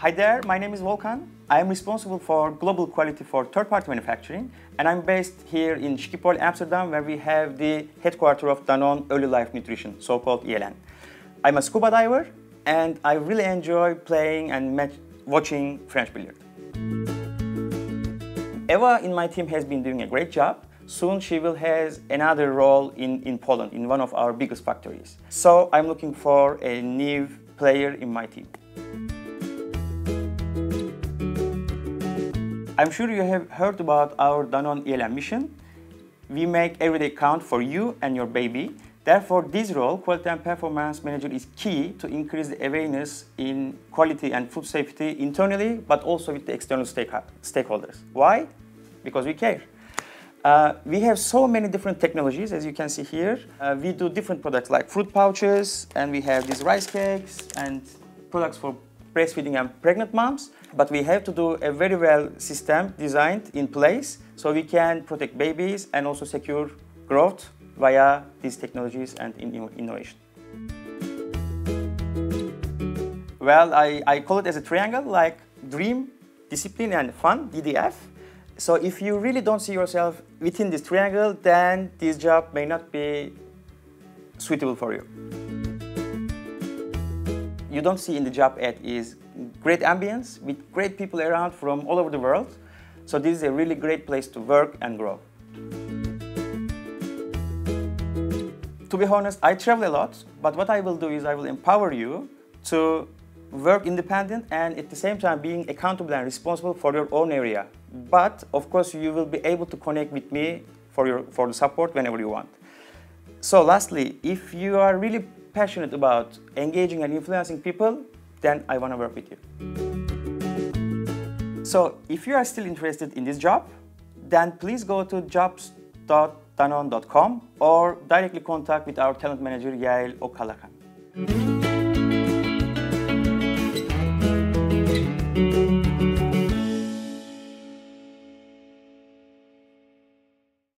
Hi there, my name is Volkan. I am responsible for global quality for third-party manufacturing, and I'm based here in Schiphol, Amsterdam, where we have the headquarters of Danone Early Life Nutrition, so-called ELN. I'm a scuba diver, and I really enjoy playing and watching French billiard. Eva in my team has been doing a great job. Soon she will have another role in, in Poland, in one of our biggest factories. So I'm looking for a new player in my team. I'm sure you have heard about our Danone ELN mission. We make every day count for you and your baby. Therefore, this role, Quality and Performance Manager, is key to increase the awareness in quality and food safety internally, but also with the external stakeholders. Why? Because we care. Uh, we have so many different technologies, as you can see here. Uh, we do different products like fruit pouches, and we have these rice cakes and products for breastfeeding and pregnant moms, but we have to do a very well system designed in place so we can protect babies and also secure growth via these technologies and innovation. Well, I, I call it as a triangle, like dream, discipline, and fun, DDF. So if you really don't see yourself within this triangle, then this job may not be suitable for you you don't see in the job ad is great ambience with great people around from all over the world. So this is a really great place to work and grow. To be honest, I travel a lot, but what I will do is I will empower you to work independent and at the same time being accountable and responsible for your own area. But of course, you will be able to connect with me for, your, for the support whenever you want. So lastly, if you are really passionate about engaging and influencing people, then I want to work with you. So if you are still interested in this job, then please go to jobs.danone.com or directly contact with our talent manager Yael Okalakan.